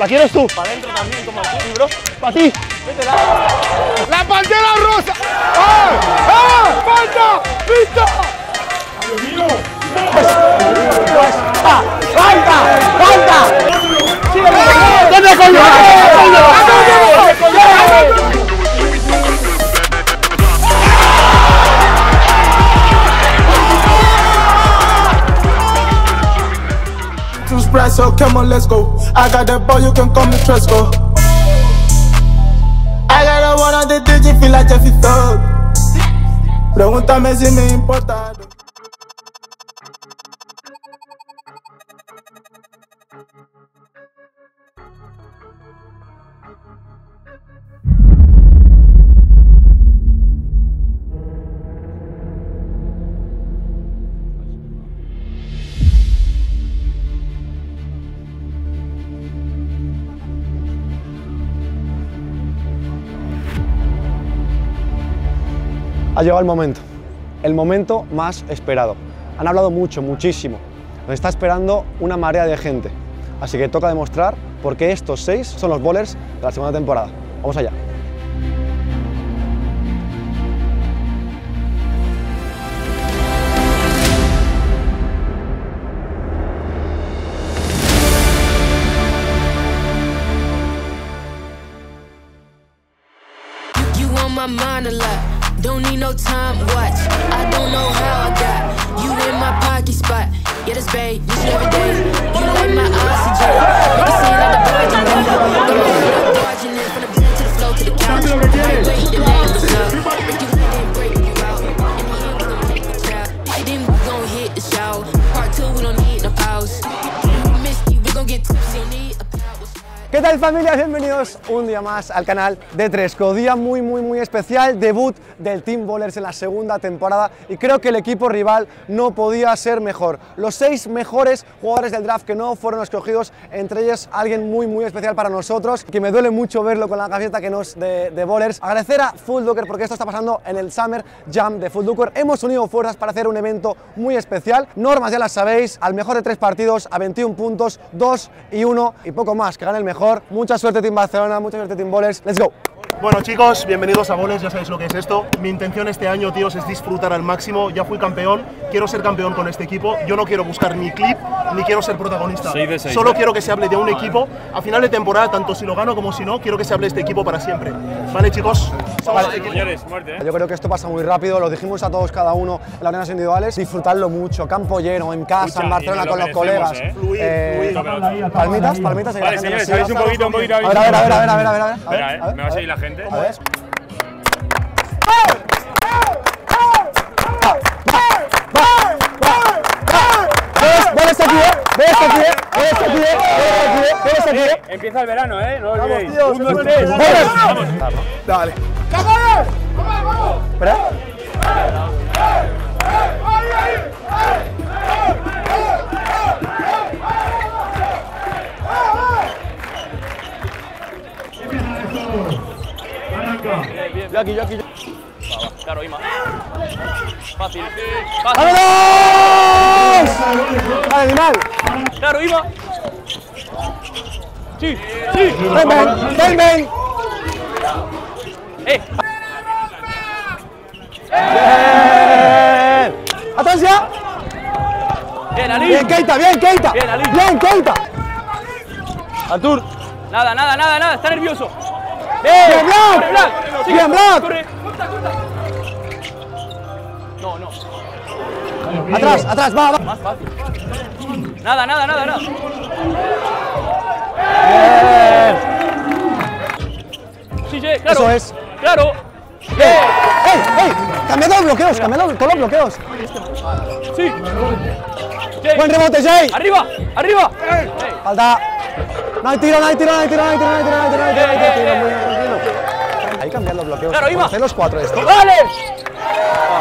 La quieres tú. Para adentro también, como aquí, bro. Para ti. ¡La pantera rosa! ¡Ah! ¡Ah! ¡Falta! ¡Ah! ¡Falta! ¡Falta! ¡Dónde coño! So come on, let's go. I got the boy, you can call me Tresco. I got a one on the digit, feel like Jeffy Thug. Pregúntame si me importa. Ha llegado el momento, el momento más esperado. Han hablado mucho, muchísimo. Nos está esperando una marea de gente. Así que toca demostrar por qué estos seis son los bowlers de la segunda temporada. Vamos allá. No time ¿Qué tal familia? Bienvenidos un día más al canal de Tresco. Día muy muy muy especial, debut del Team Bowlers en la segunda temporada y creo que el equipo rival no podía ser mejor. Los seis mejores jugadores del draft que no fueron escogidos, entre ellos alguien muy muy especial para nosotros, que me duele mucho verlo con la camiseta que nos de, de Bowlers. Agradecer a Full Looker porque esto está pasando en el Summer Jam de Full Looker. Hemos unido fuerzas para hacer un evento muy especial. Normas ya las sabéis, al mejor de tres partidos, a 21 puntos, 2 y 1 y poco más, que gane el mejor. Mucha suerte Team Barcelona, mucha suerte Team Bowlers. Let's go. Bueno chicos, bienvenidos a Goles, ya sabéis lo que es esto. Mi intención este año, tíos, es disfrutar al máximo. Ya fui campeón, quiero ser campeón con este equipo. Yo no quiero buscar ni clip, ni quiero ser protagonista. Seis de seis, Solo ¿eh? quiero que se hable de un equipo. A final de temporada, tanto si lo gano como si no, quiero que se hable de este equipo para siempre. ¿Vale chicos? Equipo. Señores, muerte, ¿eh? Yo creo que esto pasa muy rápido, lo dijimos a todos cada uno en las arenas individuales, disfrutarlo mucho, campo lleno, en casa, Escucha, en Barcelona con lo los colegas. ¿eh? Fluir, Eh, fluir. palmitas, palmitas. Vale, señores, un poquito, un poquito. A ver, a ver, a ver, a ver, a ver, a ver, a ver. A ¿eh? ver. ¿Ves aquí, eh? Empieza el verano, ¿eh? No lo Vamos, tíos. Un, dos, tres. ¡Vamos! Dale. Espera. Yo aquí, yo aquí, yo. Claro, Ima. Fácil. Fácil. ¡Vámonos! Vale, animal. Claro, Ima. Sí, sí. Ven, ven. Eh, Bien. Ya. bien, Ali. Bien, Keita, bien, Keita. Bien, Ali. Bien, Keita. Artur. Nada, nada, nada, nada. Está nervioso. Bien, Black. Black. Sigue. Bien, Black. Corre. Corta, corta. No, no. Atrás, atrás, va, va. Más fácil. Nada, nada, nada, nada. Bien. Sí, sí, claro. Eso es. Claro. ¡Ey! ¡Ey! ¡Ey! ¡Cambiad los bloqueos! ¡Cambiad los- todos los bloqueos! Sí. Jay. ¡Buen rebote, Jay! Arriba, arriba. Falta. No hay tiro, no hay tiro, no hay tiro, no hay tiro, no hay tiro, no hay tiro, no hay tiro, no hay tiro, tiro, bien, tranquilo. Ahí cambiar los bloqueos. Claro, Ima. Hacer los cuatro esto. ¡Vale!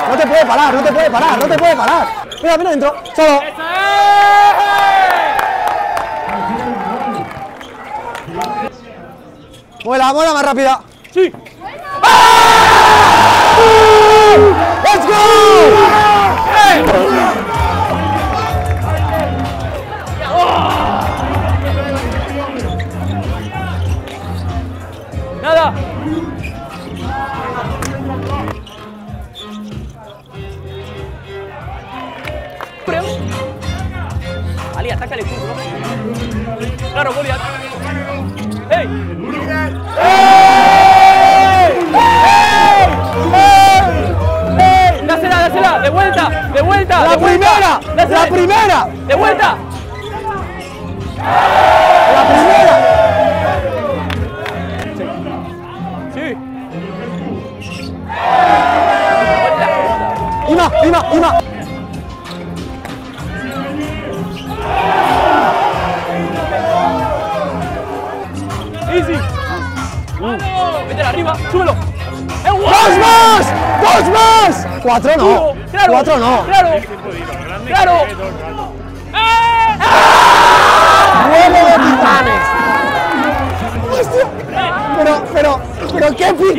No te puede parar, no te puede parar, no te puede parar. Mira, mira dentro. Solo. Muela, muela más rápida. Sí. ¡Let's go! Nada.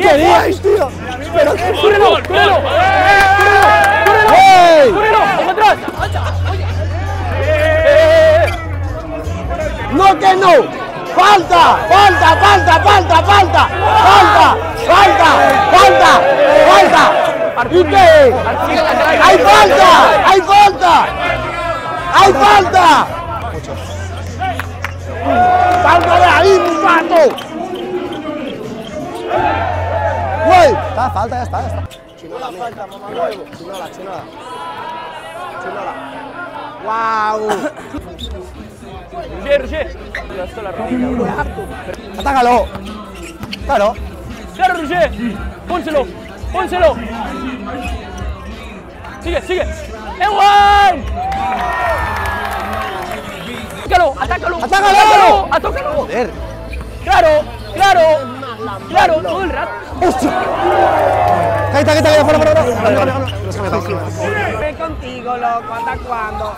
Piqueríais, tío. Pero qué ¡Córrelo, córrelo! ¡Ey! ¡Córrelo! ¡Hacia atrás! ¡Eh, eh, eh! ¡No que no! ¡Falta! ¡Falta! ¡Falta! ¡Falta! ¡Falta! ¡Falta! ¡Falta! ¡Falta! ¡Falta! ¿Y qué? ¡Hay falta! ¡Hay falta! ¡Hay falta! ¡Salta de ahí, muchacho! ¡Güey! Está, falta, ya está, ya está. Chinola, falta, mamá huevo. Chinola, chinola. Chinola. ¡Wow! Roger, Roger. ¡Atácalo! Claro. ¡Claro, Roger! ¡Pónselo! ¡Pónselo! ¡Sigue, sigue! ¡Eh, guay! ¡Atácalo! ¡Atácalo! ¡Atácalo! ¡Atácalo! Joder. ¡Claro! ¡Claro! ¡Claro! ¡Todo el rato! ¡Hostia! ¡Cállate, cállate! ¡Fuera, fuera, fuera! Ven contigo, loco, ¿hasta cuándo?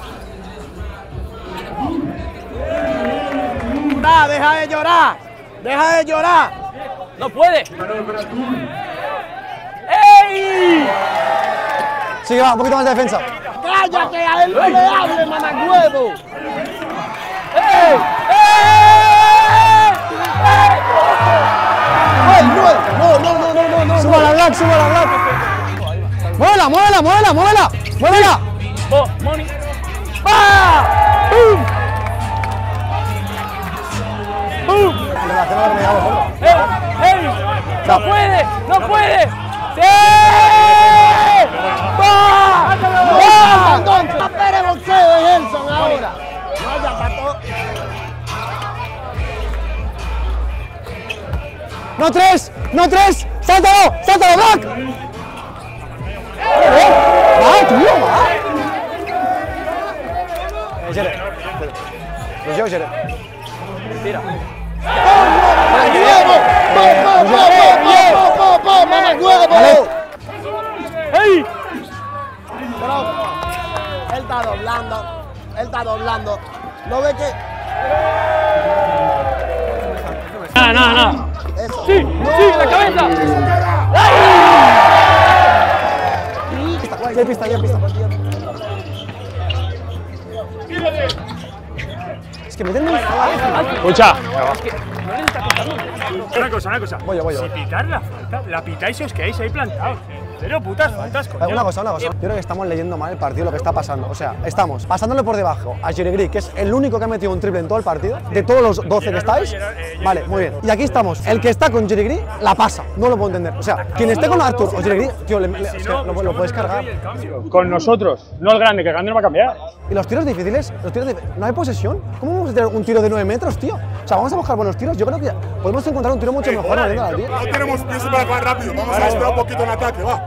Deja de llorar, deja de llorar. ¡No puede! ¡Ey! Sigue, va, un poquito más de defensa. Cállate, a él no le hable, mamagüevo. ¡Ey! ¡Ey! No! No, no, no, no, no, no. Súbala, Black, súbala, Black. Muévela, muévela, muévela, muévela. Muévela. ¡Oh, Moni! ¡Ah! ¡Bum! ¡Bum! ¡Ey! ¡Ey! ¡No puede! ¡No puede! ¡Sí! ¡Va! ¡Va! Entonces, a Pérez boxeo de No tres, no tres. Sáltalo, sáltalo, Black. Va, tío, va. Eh. Bro, él está doblando, él está doblando. ¿No ve que Nada, nada, nada. ¡Sí! ¡Sí! ¡La cabeza! Ya hay pista, ya hay pista. Es que meterme en Escucha. Una cosa, una cosa. Voy voy yo. Si pitar la falta, la pitáis y os quedáis ahí plantados. Faltas, coño. Una cosa, una cosa. Yo creo que estamos leyendo mal el partido, lo que está pasando. O sea, estamos pasándole por debajo a Jirigri, que es el único que ha metido un triple en todo el partido, de todos los 12 que estáis. Vale, muy bien. Y aquí estamos. El que está con Jirigri la pasa. No lo puedo entender. O sea, quien esté con Arthur o Jirigri, tío, le- le- es que lo, lo puedes cargar. Con nosotros, no el grande, que el grande no va a cambiar. Y los tiros difíciles, los tiros dif- no hay posesión. ¿Cómo vamos a tener un tiro de 9 metros, tío? O sea, vamos a buscar buenos tiros. Yo creo que podemos encontrar un tiro mucho mejor abriendo la tía. No tenemos para acabar rápido. Vamos a esperar un poquito en ataque, va.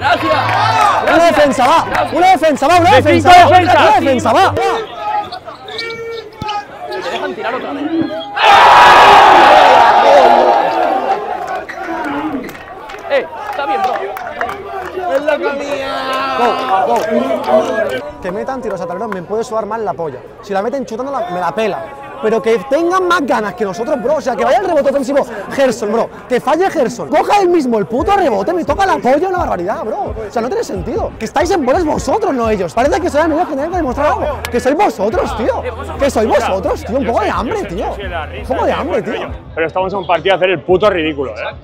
Gracias. Una defensa, va. Gracias. Una defensa, va. Una defensa, va. Defensa, una defensa, va. Y dejan tirar otra vez. ¡Eh! ¡Eh! Está bien, bro. ¡Es la mía! Que metan tiros a talones me puede sudar mal la polla. Si la meten chutándola, me la pela. Pero que tengan más ganas que nosotros, bro. O sea, que vaya el rebote ofensivo Gerson, bro. Que falle Gerson. Coja él mismo el puto rebote, me toca la polla una barbaridad, bro. O sea, no tiene sentido. Que estáis en bolas vosotros, no ellos. Parece que soy amigos que tenéis que demostrar algo. Que sois vosotros, tío. Que sois vosotros, tío. Un poco de hambre, tío. Un poco de hambre, tío. Pero estamos en un partido a hacer el puto ridículo, ¿eh?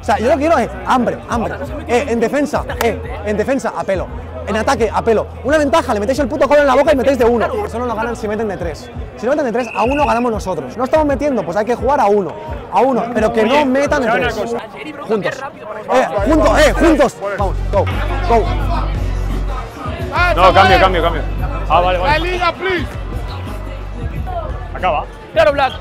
O sea, yo lo que quiero es hambre, hambre. Eh, en defensa, eh, en defensa, a pelo. En ataque, a pelo. Una ventaja, le metéis el puto codo en la boca y metéis de uno. Solo nos ganan si meten de tres. Si no meten de tres, a uno ganamos nosotros. No estamos metiendo, pues hay que jugar a uno. A uno, pero que no metan de ¿sabes tres. cosa? Juntos. Eh, juntos, eh, juntos. Vamos, go, go. No, cambio, cambio, cambio. Ah, vale, La vale. liga, please. Acaba. Claro, Black.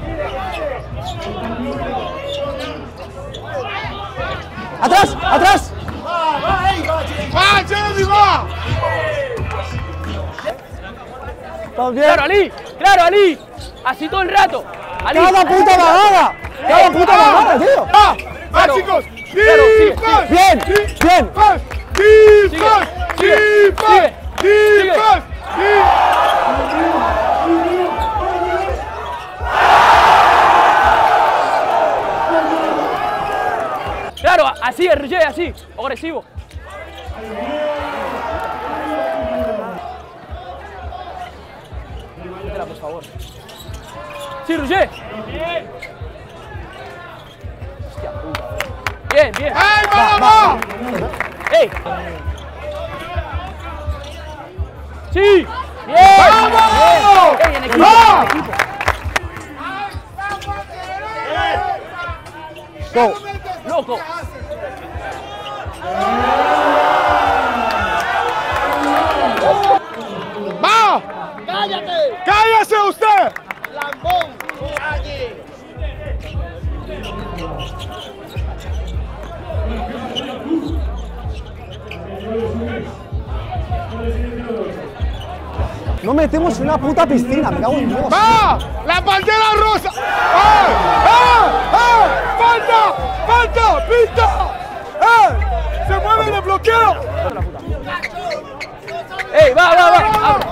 ¡Atrás, atrás! ¡Va, Jeremy, va! ¿Estamos bien? Claro, Ali. Claro, Ali. Así todo el rato. Ali. ¡Cada puta vagada! ¡Cada puta vagada, tío! ¡Va! ¡Va, Claro. chicos! Claro, sigue, ¡Defense! Bien, bien. Sigue. ¡Defense! ¡Defense! Claro, así, Roger, así. Agresivo. Por favor. Sí, Roger. Hostia puta. Bien, bien. ¡Ey, va, va! ¡Ey! ¡Sí! ¡Bien! ¡Vamos! ¡Ey, en equipo! ¡Va! en equipo! Go. ¡Loco! ¡Cállese usted! ¡Lambón! ¡Calle! No metemos en una puta piscina, me cago en Dios. ¡Va! ¡La bandera rosa! ¡Eh! ¡Eh! ¡Eh! ¡Falta! ¡Falta! ¡Pista! ¡Eh! ¡Se mueve el bloqueo! ¡Ey, va, va, va! ¡Abre!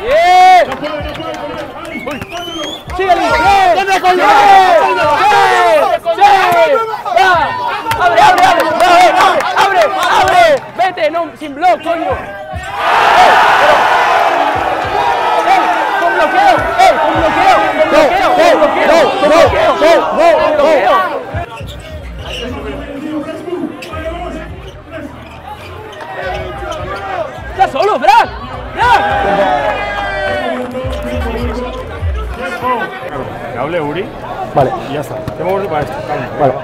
¡Bien! Uy. ¡Sigue, Ali! ¡Bien! ¡Vete con ¡Sí! él! ¡Sí! ¡Va! ¡Abre, abre, abre! ¡Abre, abre! ¡Vete, no, sin blog, coño! ¡Ey, pero- ¡Ey, con bloqueo! ¡Ey, con bloqueo! ¡Con bloqueo! Vale.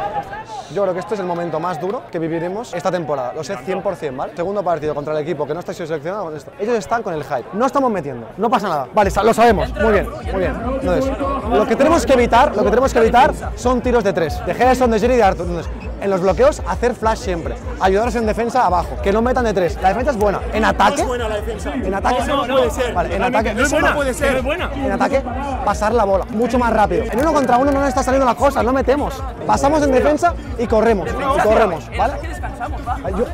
Yo creo que este es el momento más duro que viviremos esta temporada. Lo sé 100%, ¿vale? Segundo partido contra el equipo que no está seleccionado con esto. Ellos están con el hype. No estamos metiendo. No pasa nada. Vale, lo sabemos. Muy bien, muy bien. Entonces, lo que tenemos que evitar, lo que tenemos que evitar son tiros de tres. De Gerson, de Jerry y de Arthur. Entonces, en los bloqueos, hacer flash siempre. Ayudaros en defensa abajo. Que no metan de tres. La defensa es buena. En ataque. buena la defensa. En ataque. No, no puede ser. Vale, en ataque. No es buena. puede ser. No es buena. En ataque, pasar la bola, mucho más rápido. En uno contra uno no nos está saliendo la cosa, no metemos. Pasamos en defensa y corremos, y corremos, ¿vale?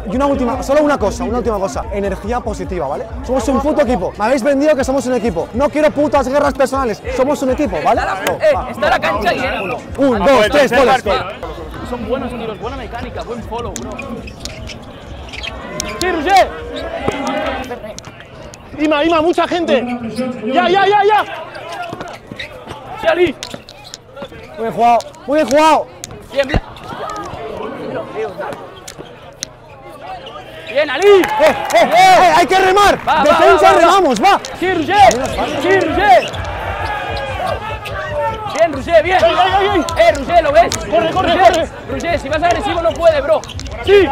Y- Y una última, solo una cosa, una última cosa. Energía positiva, ¿vale? Somos un puto equipo. Me habéis vendido que somos un equipo. No quiero putas guerras personales. Somos un equipo, ¿vale? Go, ¡Eh, va. está la cancha llena! Un, dos, tres, goles. Son buenos tiros, buena mecánica, buen follow, bro. ¡Sí, Roger! Ima, Ima, mucha gente. Ya, ya, ya, ya. ¡Sí, Ali! Muy bien jugado, muy bien jugado. ¡Bien, ¡Bien, Ali! ¡Eh, eh, eh! ¡Hay que remar! Va, Defensa, va, va. remamos, va. ¡Sí, Roger! ¡Sí, Roger! Bien, Roger, bien. ¡Eh, Roger, ¿lo ves? ¡Corre, corre, corre! Roger, si vas agresivo no puede, bro. ¡Sí!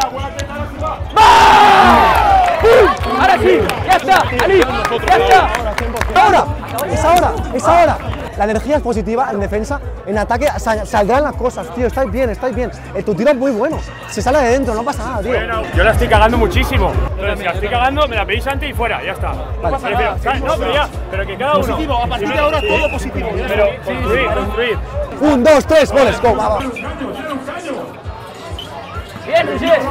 ¡Va! ¡Pum! Ahora sí, ya está, Ali, ya está. ahora, es ahora, es ahora. La energía es positiva en defensa, en ataque sal- saldrán las cosas, tío. Estáis bien, estáis bien. Eh, tu tiro es muy bueno. Se sale de dentro, no pasa nada, tío. Bueno, yo la estoy cagando muchísimo. Entonces, si la estoy cagando, me la pedís antes y fuera, ya está. No pasa nada. No, pero ya, pero que cada uno. Positivo, a partir de ahora todo positivo. Pero, construir, construir. Un, dos, tres, goles, go, va, va. Bien, Roger.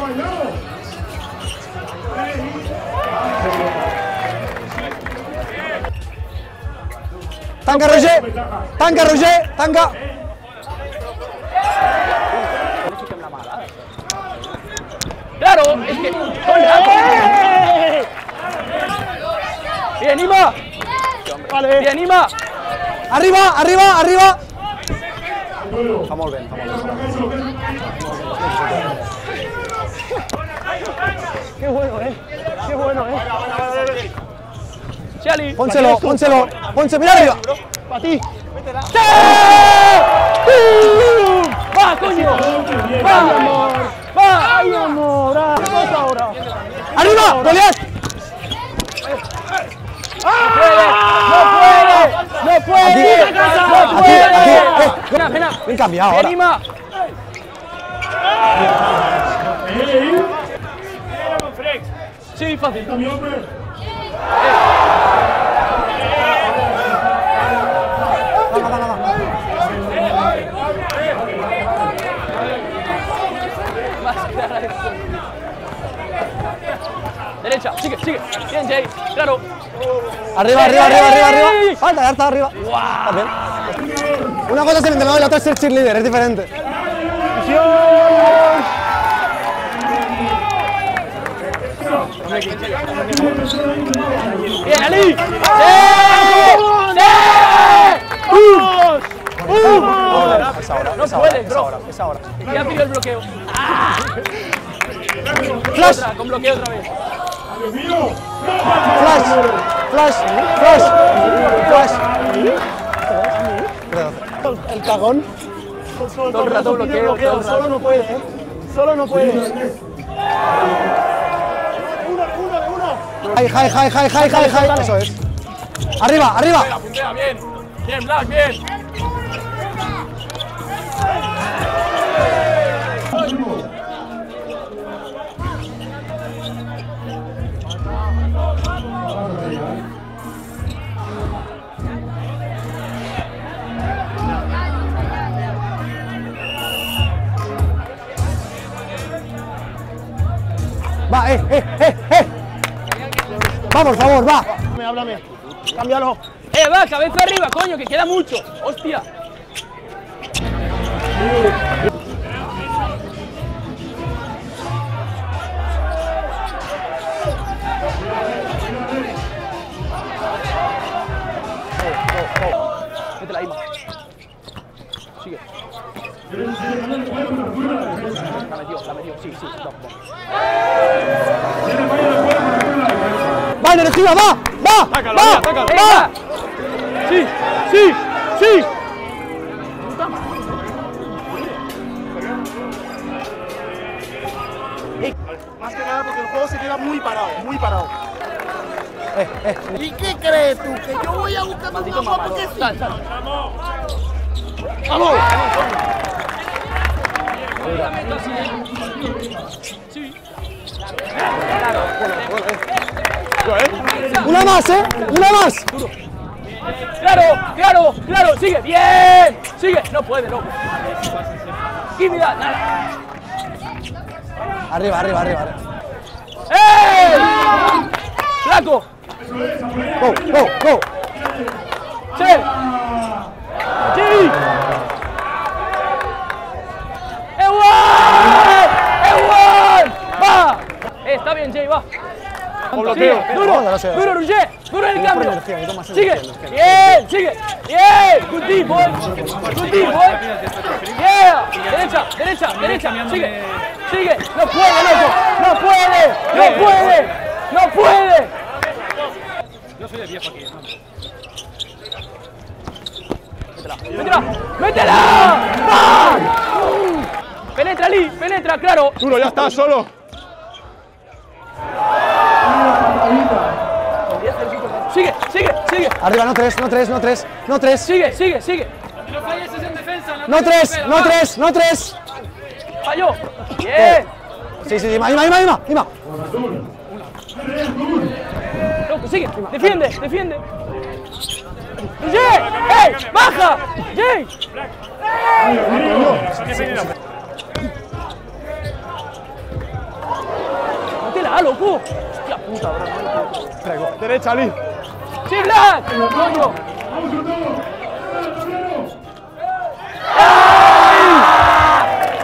Tanca Roger, tanca Roger, tanca. Claro, es que. ¡Eh! Bien, Ima. Vale. Bien, Ima. Arriba, arriba, arriba. Fa molt bé, fa molt bé. Qué bueno, eh. Qué bueno, eh. Chali. Pónselo, pónselo, pónselo, mira arriba. Para ti. ¡Sí! ¡Va, coño! ¡Va, amor! ¡Va! ¡Ay, amor! Ah, ¿Qué pasa ahora? Arriba, Goliat. ¡No puede! ¡No puede! Aquí, ¡No puede! aquí, eh. Ven, cambiado ahora. Ima. Sí, fácil. Derecha, sigue, sigue. Bien, Jay. Claro. Arriba, arriba, arriba, arriba, arriba. Falta, ya está arriba. Bien. Una cosa es el entrenador y la otra es ser cheerleader, es diferente. Bien, Ali. ¡Sí! ¡Sí! ¡Vamos! Es ahora, No puedes, es bro. ahora, es ahora. Ya pidió el bloqueo. Flash, Otra, con bloqueo otra vez. flash, flash, flash, flash. El cagón. Todo el rato bloqueo, todo el Solo no puede, ¿eh? Solo no puede. High, high, high. Eso es. Arriba, arriba. Puntea, bien. Bien, Black, bien. Va, eh, eh, eh, eh. Va, por favor, va. Háblame, háblame. Cámbialo. Eh, va, cabeza arriba, coño, que queda mucho. Hostia. Métela ahí, ma. Sigue. La metió, la metió, sí, sí, no, no. Va, energía, va, va, va, ¡Eh, va. va! Sí, sí, sí. Más que nada porque el juego se queda muy parado, muy parado. ¿Y qué crees tú? ¿Que yo voy a buscar un mamador. porque sí? Sal, sal. Una más, eh, una más. Claro, claro, claro, sigue, bien, sigue, no puede, no. Tímida, nada. Arriba, arriba, arriba. arriba. ¡Eh! ¡Flaco! Go, go, go. ¡Sí! Bien, Jay, va. bloqueo. Duro, No, no sé. duro, Roger, duro en el cambio. Sigue, bien, sigue, bien, good team, boy, good team, boy. Yeah, derecha, derecha, derecha, sigue, sigue, no puede, loco, no puede, no puede, no puede. Métela, métela, métela. ¡Va! Penetra, Lee, penetra, claro. Duro, ya está, solo. Sigue, sigue, sigue, Arriba, no tres, no tres, no tres, no tres. sigue, sigue, sigue. No tres, no tres, no tres. Falló. Bien. Sí, sí, sí, Ima, Ima, Ima, Ima, Ima. Loco, sigue. Defiende, defiende. ¡Jay! ¡Ey! ¡Baja! ¡Jay! ¡Métela, loco! ¡Hostia puta, bro! Derecha, Ali driblar.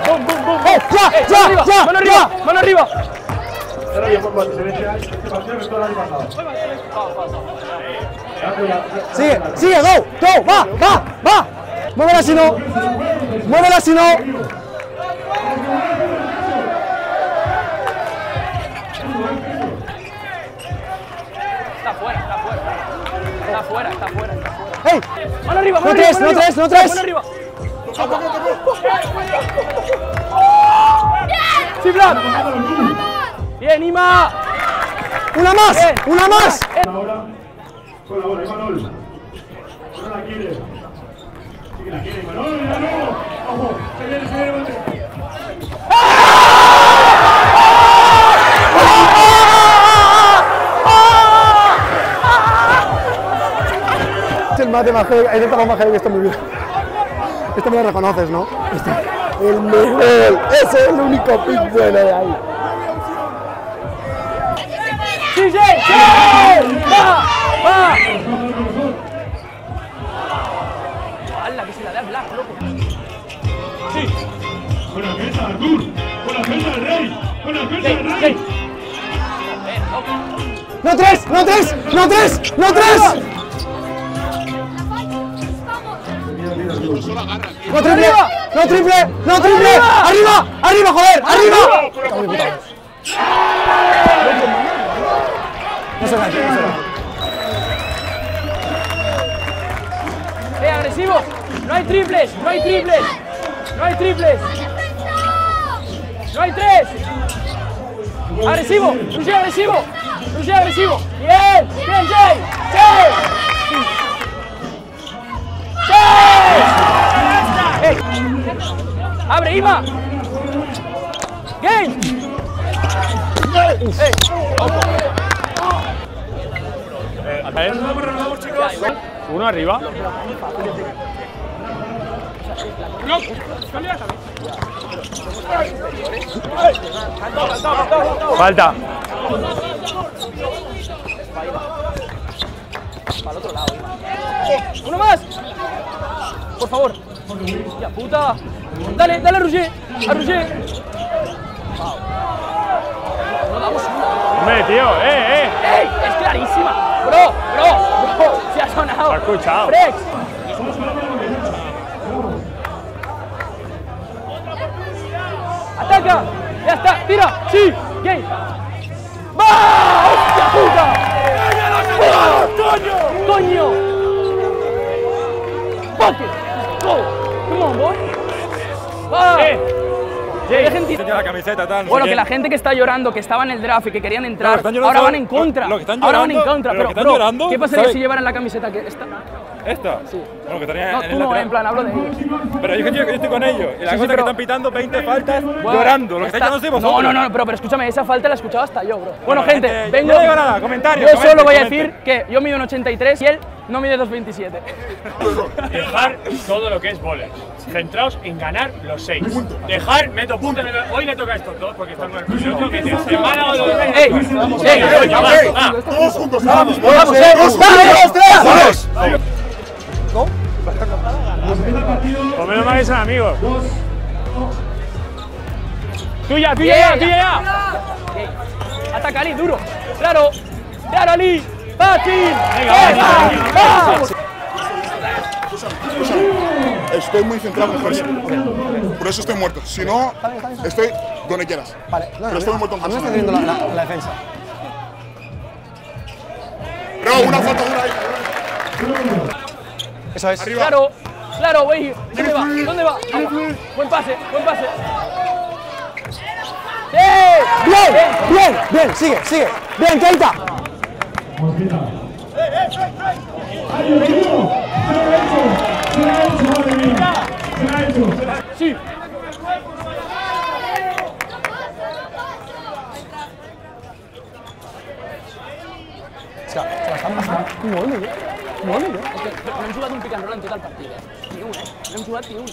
¡Bum, bum, bum! ¡Eh, ya, eh, ya, mano ya, arriba, ya! ¡Mano arriba! Pero yo por cuatro, se ve este partido que todo el año pasado. Sigue, sigue, go, go, va, va, va. Muévela si no, muévela si no. Fuera, está fuera, está fuera. ¡Ey! Mano arriba, No mano tres, arriba, no tres, no tres. Mano arriba. Sí, Vlad. Bien, Ima. ¡Una más! Bien. ¡Una más! Eh, Con la bola, Imanol. No la quiere. Sí que la quiere, Imanol. ¡No! ¡Ojo! ¡Se viene, se viene! Mate más heavy, es el tajo más heavy que he visto en mi vida. Esto me lo reconoces, ¿no? Este- el mejor. Ese es el único pick bueno de ahí. CJ, sí. Va, va. ¡Hala, que se la da Vlad, loco! Con la cabeza de Artur. Con la cabeza del rey. Con la cabeza del rey. ¡No tres! ¡No tres! ¡No tres! ¡No tres! ¡No triple! ¡No triple! ¡No triple! ¡Arriba! ¡Arriba, joder! ¡Arriba! No se va, no se va. ¡Eh, agresivo! ¡No hay triples! ¡No hay triples! ¡No hay triples! ¡No hay tres! ¡Agresivo! ¡Lucy agresivo! ¡Lucy agresivo! ¡Bien! ¡Bien! ¡Jay! ¡Jay! ¡Abre, Ima! ¡Game! ¡Eh! Uno arriba. Falta. ¡Uno más! Por favor. ¡Ya puta! Dale, dale a Roger. A Roger. No damos una. Hombre, tío, eh, eh. ¡Ey! ¡Es clarísima! ¡Bro! ¡Bro! ¡Bro! ¡Se ha sonado! Ha escuchado. ¡Frex! La camiseta, tal. Bueno, que la gente que está llorando, que estaba en el draft y que querían entrar, ahora van en contra. lo que están ahora van en contra. pero bro, llorando, ¿qué pasaría ¿sabes? si llevaran la camiseta que esta? ¿Esta? Sí. Bueno, que tenía No, en tú no, en plan, hablo de ellos. Pero yo, yo, yo estoy con ellos. Y la Sí, es que están pitando 20 faltas Bueno, llorando. Lo que esta- estáis No, no, no, pero, pero escúchame, esa falta la he escuchado hasta yo, bro. Bueno, Bueno, gente, gente, vengo. no digo nada, comentarios, Yo solo voy a decir que yo mido un 83 y él no mide 2,27. Dejar todo lo que es bola. Centraos en ganar los seis. Dejar, meto puntos. meto- Hoy le toca a estos dos porque están con el próximo que te semana o dos. ¡Ey! ¡Ey! Va, va, va. Todos juntos, vamos. ¡Vamos, eh! ¡Vamos! Pues menos mal que son amigos. Tuya, tuya ya, tuya ya. Ataca Ali, duro. Claro, claro, Ali. Vamos. Estoy muy centrado en Hershey. Por eso estoy muerto. Si no, estoy donde quieras. Vale, no, Pero estoy muerto a en mí me está teniendo la, la- la defensa. Pero una falta dura ahí. Eso es. Arriba. Claro, claro, güey. ¿Dónde va? ¿Dónde va? Buen pase, buen pase. ¡Sí! Bien, bien, bien, sigue, sigue. Bien, Keita. Sí. Se la, se la están pasando. Molt millor. Molt millor. És que no hem jugat un pick and roll en tot el partit, eh? Ni un, eh? No hem jugat ni un.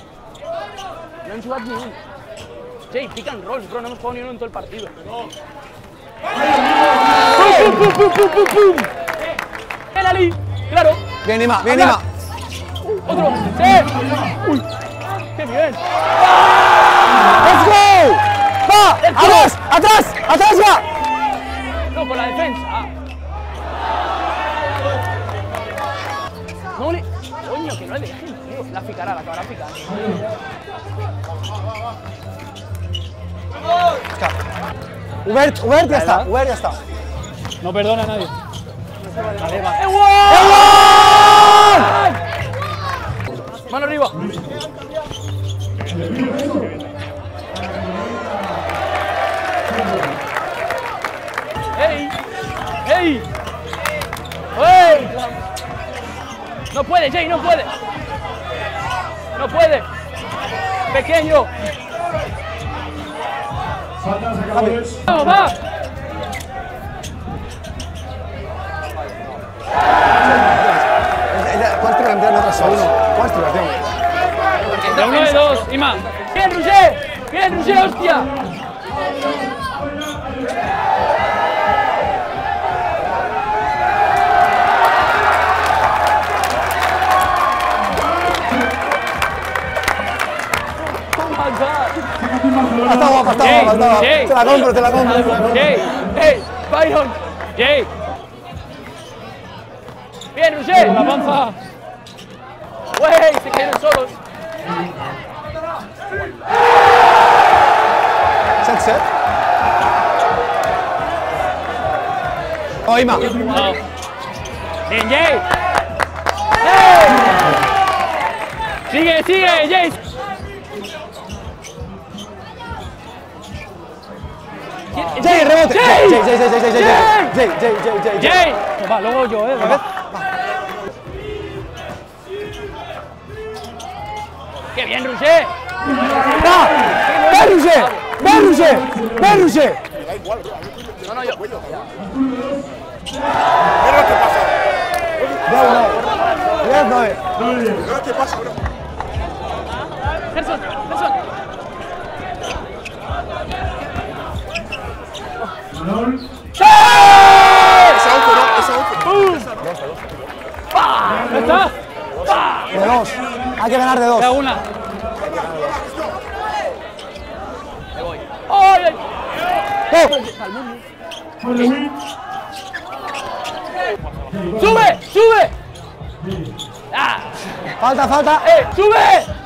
No hem jugat ni un. Jay, pick and rolls, bro, no hemos jugado ni uno en todo el partido. ¡Pum, pum, pum, pum, pum, pum! ¡El Ali! ¡Claro! Bien, Ima, bien. Ima. ¡Otro! ¡Sí! ¡Uy! ¡Qué bien! ¡Let's go! ¡Va! ¡Atrás! ¡Atrás! ¡Atrás ya! No, con la defensa. No le. Coño, que no le dejen, tío. La picará, la acabará picando. Hubert, Hubert ya está, Hubert ya está. No perdona a nadie. Mano arriba. ¡Ey! ¡Ey! ¡Ey! No puede, Jay, no puede. No puede. Pequeño. ¡Vamos, va! ¿Cuántas primeras no uno? ¿Cuántas primeras De uno de dos, más. ¡Bien, Roger! ¡Bien, Roger, hostia! Está guapa, está guapa, está la te la compro. te la compro. Jay, hey, Byron, Jay. Bien, Roger. La panza. Wey, se quedan solos. Set, set. Oh, Ima. Wow. Bien, Jay. Hey. Sigue, sigue, Jay. Jay, rebote. Jay. Jay, Jay, Jay, Jay, Jay, Jay, Jay, Jay, Jay, Jay, Jay. Jay. Va, luego yo, eh. ¡Qué bien, Roger! ¡Va! ¡Ven, Roger! ¡Ven, Roger! ¡Ven, Roger! No, no, yo. Mira lo que pasa. Da uno. Diez, nueve. Mira lo que pasa, bro. Gerson. Esa no, esa. ¿Ya está? De dos. Hay que ganar de dos. Ya una. Me voy. ¡Ay, ay! ¡Oh! ¡Sube! ¡Sube! ¡Ah! Falta, falta. ¡Eh! ¡Sube!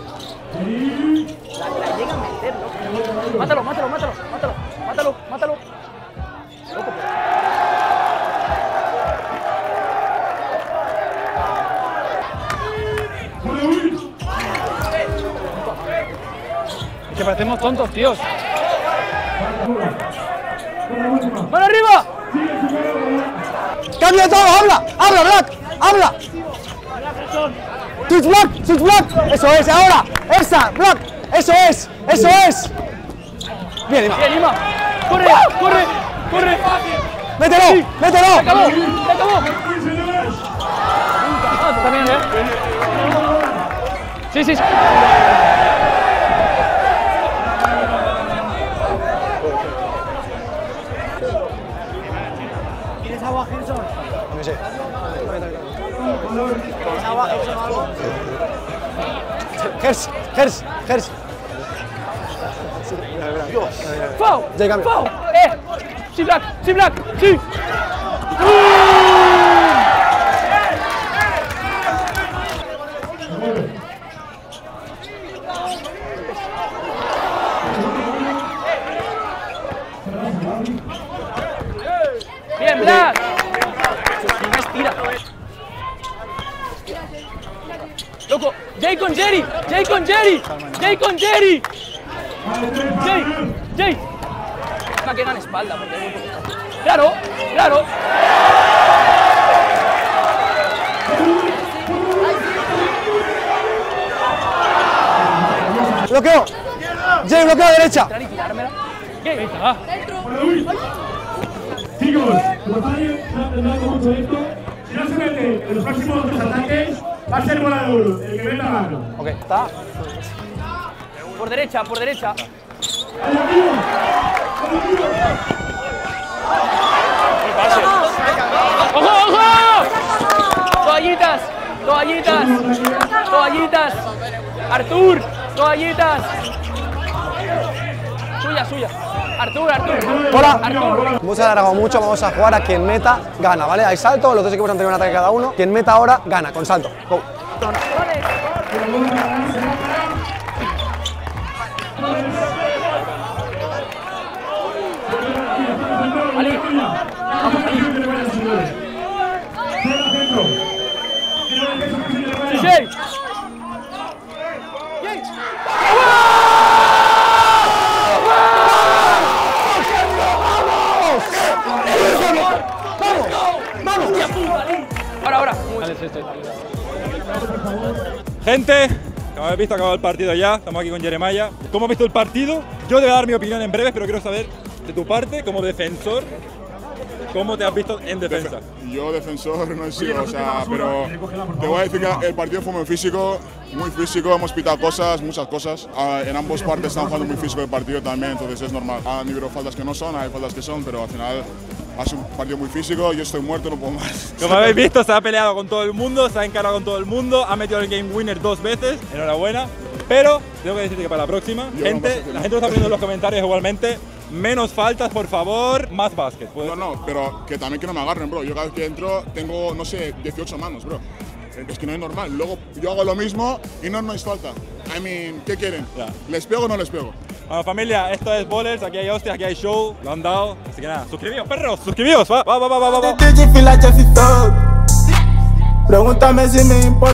Que parecemos tontos, tíos. ¡Mano arriba! ¡Cambia todo! ¡Habla! ¡Habla, Black! ¡Habla! ¡Switch Black! ¡Switch Black! ¡Eso es! ¡Ahora! ¡Esa! ¡Black! ¡Eso es! ¡Eso es! Bien, Ima. Bien. ¡Corre! ¡Corre! ¡Corre! ¡Mételo! ¡Se ¡Mételo! acabó! ¡Se acabó! Sí. Ah, tú también, ¿eh? Sí, sí, sí. خرس خرس خرس Faux Faux Eh Chiblac Chiblac Chiblac Jay con Jerry, Jay con Jerry. Jay, Jay. Una que gana espalda. porque. Claro, claro. Bloqueo. Jay, bloqueo a derecha. Va. Chicos, mucho esto, si no se mete en los próximos dos ataques, va a ser bola de oro. El que meta gana. Ok, está. Por derecha, por derecha. ¡Ojo, ojo! Toallitas, toallitas, toallitas. Artur, toallitas. suya, suya. Arturo, Arturo. Hola. Arturo. Hemos alargado mucho, vamos a jugar a quien meta, gana, ¿vale? Hay salto, los dos equipos han tenido un ataque cada uno. Quien meta ahora, gana, con salto. Go. Ali. Vamos, Ali. Sí, sí. Gente, como habéis visto, acabado el partido ya. Estamos aquí con Jeremiah. ¿Cómo has visto el partido? Yo te voy a dar mi opinión en breve, pero quiero saber de tu parte, como defensor, ¿cómo te has visto en defensa? Yo defensor no he sido, o sea, pero te voy a decir que el partido fue muy físico, muy físico, hemos pitado cosas, muchas cosas. Ah, en ambos partes están jugando muy físico el partido también, entonces es normal. Han habido faltas que no son, hay faltas que son, pero al final ha sido un partido muy físico, yo estoy muerto, no puedo más. Como habéis visto, se ha peleado con todo el mundo, se ha encarado con todo el mundo, ha metido el game winner dos veces, enhorabuena. Pero tengo que decirte que para la próxima, Yo gente, no la gente lo está poniendo en los comentarios igualmente. Menos faltas, por favor, más básquet. ¿puede No, no, pero que también que no me agarren, bro. Yo cada vez que entro tengo, no sé, 18 manos, bro. Es que no es normal. Luego yo hago lo mismo y no no es falta. I mean, ¿qué quieren? Ya. ¿Les pego o no les pego? Bueno, familia, esto es Bowlers, aquí hay hostias, aquí hay show, lo han dado. Así que nada, suscribíos, perros, suscribíos, va, va, va, va, va, va. Thug? Pregúntame si me importa.